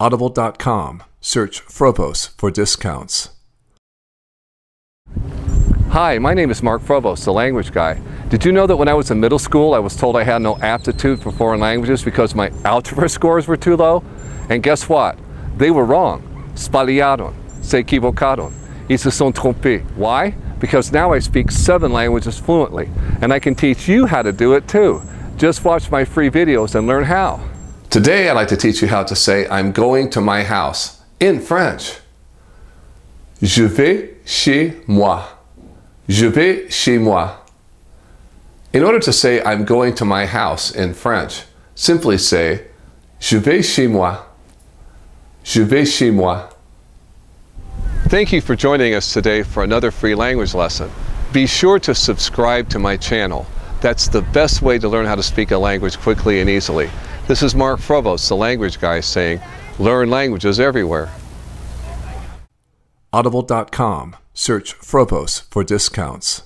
Audible.com. Search Frobose for discounts. Hi, my name is Mark Frobose, the language guy. Did you know that when I was in middle school, I was told I had no aptitude for foreign languages because my algebra scores were too low? And guess what? They were wrong. Spaliaron, se equivocaron, y se sont trompés. Why? Because now I speak seven languages fluently, and I can teach you how to do it too. Just watch my free videos and learn how. Today, I'd like to teach you how to say, I'm going to my house in French. Je vais chez moi. Je vais chez moi. In order to say I'm going to my house in French, simply say Je vais chez moi. Je vais chez moi. Thank you for joining us today for another free language lesson. Be sure to subscribe to my channel. That's the best way to learn how to speak a language quickly and easily. This is Mark Frobose, the language guy, saying, learn languages everywhere. Audible.com. Search Frobose for discounts.